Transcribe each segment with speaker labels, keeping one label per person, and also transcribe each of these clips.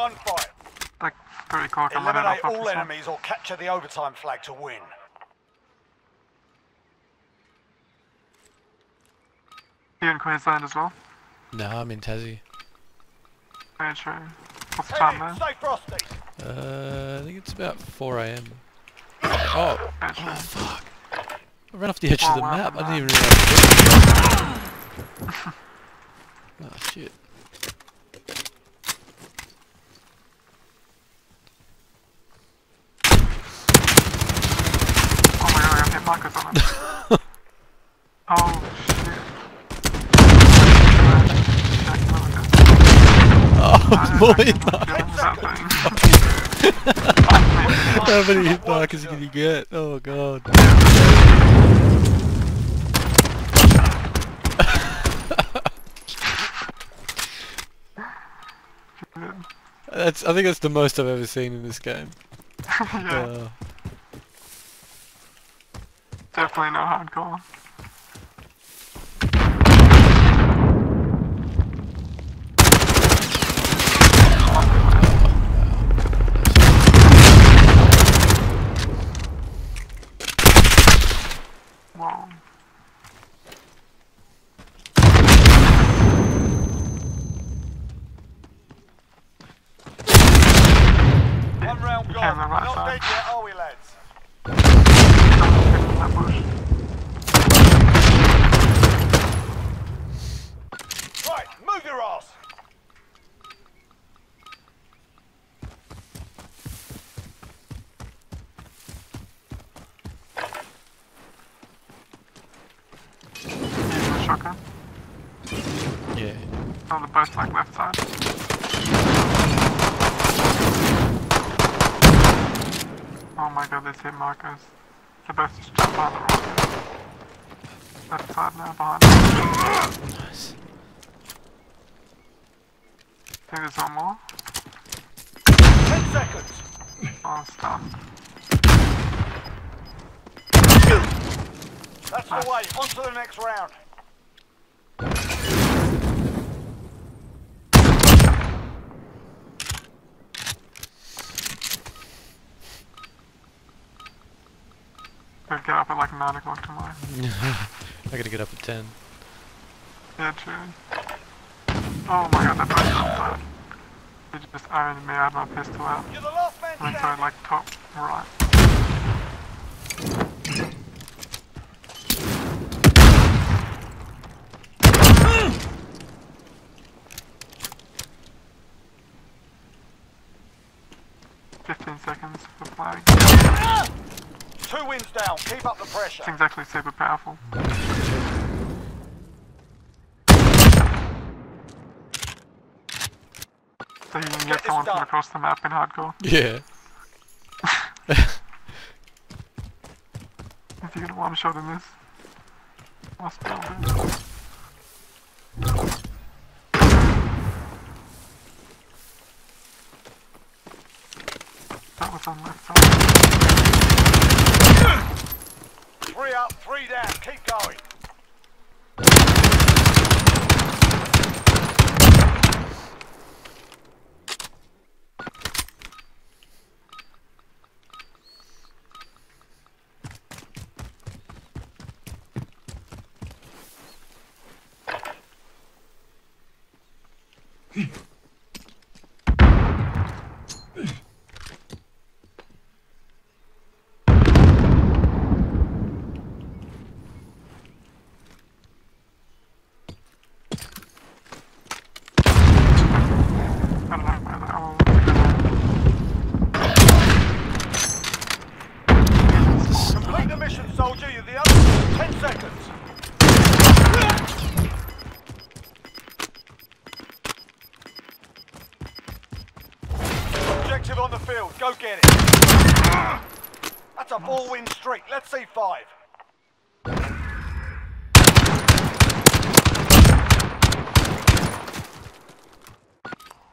Speaker 1: gunfight.
Speaker 2: Like, pretty cool coming in
Speaker 1: Eliminate
Speaker 2: off
Speaker 1: all enemies or capture the overtime flag to win.
Speaker 2: You in Queensland as well?
Speaker 3: No, I'm in Tassie.
Speaker 2: Very true. What's the time there?
Speaker 1: stay frosty.
Speaker 3: Uh, I think it's about 4 a.m. Oh, oh, fuck. I ran off the edge of
Speaker 2: Oh,
Speaker 3: the
Speaker 2: wow,
Speaker 3: map. I didn't even realize. oh, shit.
Speaker 2: Oh my god, I hit markers on him. Oh shit.
Speaker 3: Oh, boy. How many hit markers can you get? Oh, God. That's. I think that's the most I've ever seen in this game.
Speaker 2: yeah,
Speaker 3: Uh,
Speaker 2: definitely no hardcore. Wow.
Speaker 1: One round
Speaker 2: You
Speaker 1: gone.
Speaker 2: came the right
Speaker 1: Not
Speaker 2: side.
Speaker 1: dead yet, are we, lads?
Speaker 2: That bush.
Speaker 1: Right, move your ass.
Speaker 2: Using the shotgun.
Speaker 3: yeah.
Speaker 2: Oh, they're both like left side. Oh my god, this hit markers. They're both just jumped behind the rock. Left side now, behind. I
Speaker 3: Nice.
Speaker 2: think there's one more.
Speaker 1: Ten seconds.
Speaker 2: Oh, stuff.
Speaker 1: That's the way. On to the next round.
Speaker 2: Gotta get up at like 9 o'clock tomorrow.
Speaker 3: I gotta get up at 10.
Speaker 2: Yeah, true. Oh my god, that both jumped side. He just owned me, I had my pistol out.
Speaker 1: You're the last man
Speaker 2: Went to
Speaker 1: standing.
Speaker 2: like top right. Fifteen seconds for flag.
Speaker 1: Two wins down. Keep up the pressure.
Speaker 2: It's exactly super powerful. So you can
Speaker 1: Get
Speaker 2: get someone from across the map in hardcore.
Speaker 3: Yeah.
Speaker 2: If you get a one shot in this, must be all good. That was on left side.
Speaker 1: Three up, three down. Keep going.
Speaker 2: I don't know where that all
Speaker 1: Complete the soldier. You're the other. Ten seconds. Objective on the field. Go get it. That's a four-win streak. Let's see five.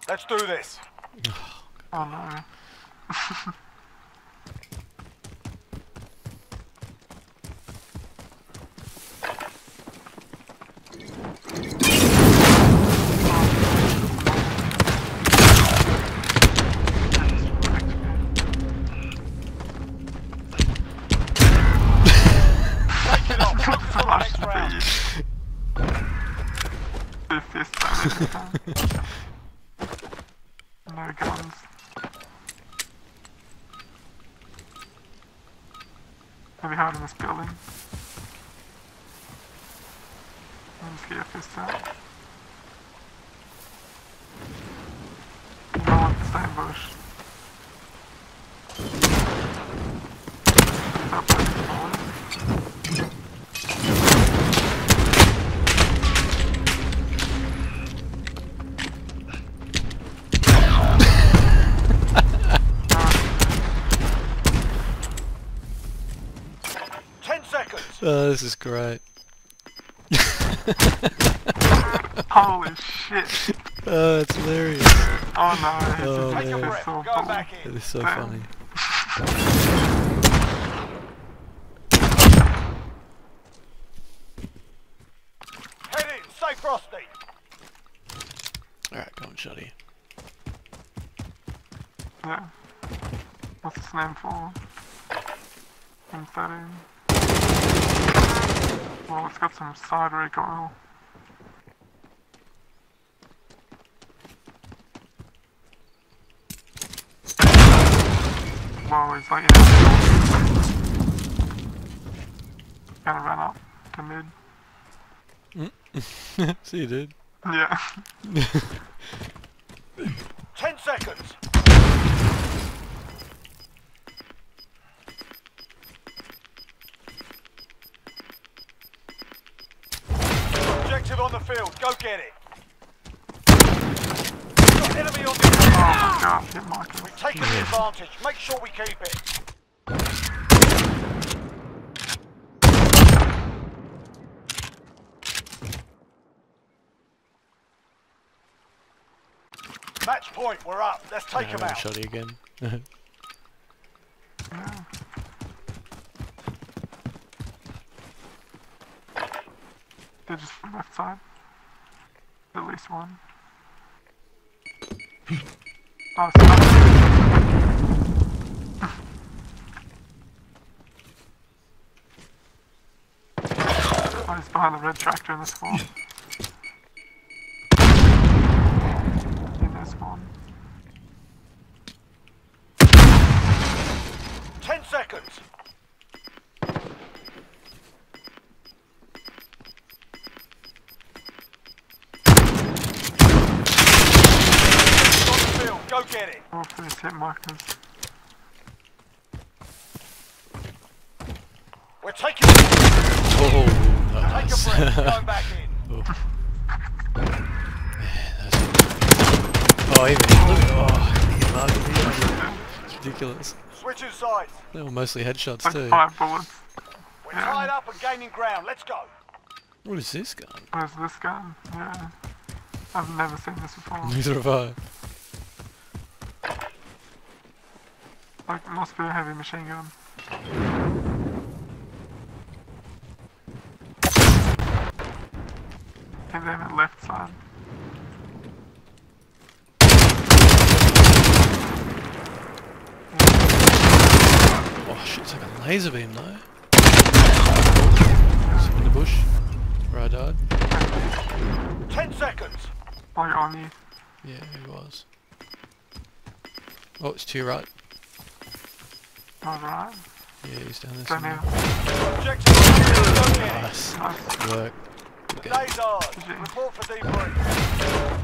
Speaker 1: Let's do this.
Speaker 2: Oh No guns. Maybe hide in this building. Just get. You might want to stay in bush. Stop pushing forward.
Speaker 1: Ten seconds.
Speaker 3: Oh, this is great.
Speaker 2: Holy shit!
Speaker 3: Oh, it's hilarious.
Speaker 2: Oh no, it's
Speaker 3: Oh,
Speaker 1: Take a
Speaker 3: man.
Speaker 1: breath.
Speaker 2: so
Speaker 1: Go
Speaker 2: cool.
Speaker 1: back in.
Speaker 3: is so
Speaker 2: Damn.
Speaker 3: funny.
Speaker 1: Head in. Stay frosty.
Speaker 3: Alright, go on, Shoddy.
Speaker 2: Yeah. What's his name for? M13. Well, it's got some side recoil. Whoa, he's like, yeah. Gonna run up to mid.
Speaker 3: See you, dude.
Speaker 2: Yeah.
Speaker 1: Ten seconds. Field. Go get it. Got enemy on the
Speaker 2: Oh my god, hit markers.
Speaker 1: We've taken the advantage. Make sure we keep it. Match point. We're up. Let's take
Speaker 3: Yeah,
Speaker 1: them out.
Speaker 3: Shoddy again.
Speaker 2: Yeah. They're just from left side. At least one. Oh, Oh, he's behind the red tractor in this spawn. In this spawn.
Speaker 1: Ten seconds. On the field. Go get it.
Speaker 2: Hopefully it's hit markers.
Speaker 1: We're taking. Take
Speaker 3: oh,
Speaker 1: a
Speaker 3: nice.
Speaker 1: breath. Going back in.
Speaker 3: Oh. oh, even look at oh, he's marking me. It's ridiculous.
Speaker 1: Switching sides.
Speaker 3: They were mostly headshots
Speaker 2: Like
Speaker 3: too.
Speaker 2: five bullets.
Speaker 1: We're tied up and gaining ground. Let's go.
Speaker 3: What is this gun?
Speaker 2: Where's this gun? Yeah. I've never seen this before.
Speaker 3: Neither have I.
Speaker 2: Like, it must be a heavy machine gun. I think they have it left side.
Speaker 3: Oh shit, it's like a laser beam though. Is in the bush? Where I died?
Speaker 1: Ten seconds.
Speaker 2: Like on you.
Speaker 3: Yeah, he was. Oh, it's to your right.
Speaker 2: Alright.
Speaker 3: Yeah, he's down there
Speaker 2: Go
Speaker 3: somewhere.
Speaker 2: now.
Speaker 1: Oh, Objective on the field. Go get it.
Speaker 3: Nice.
Speaker 2: Nice.
Speaker 3: Work. Good game.
Speaker 1: Report for debrief.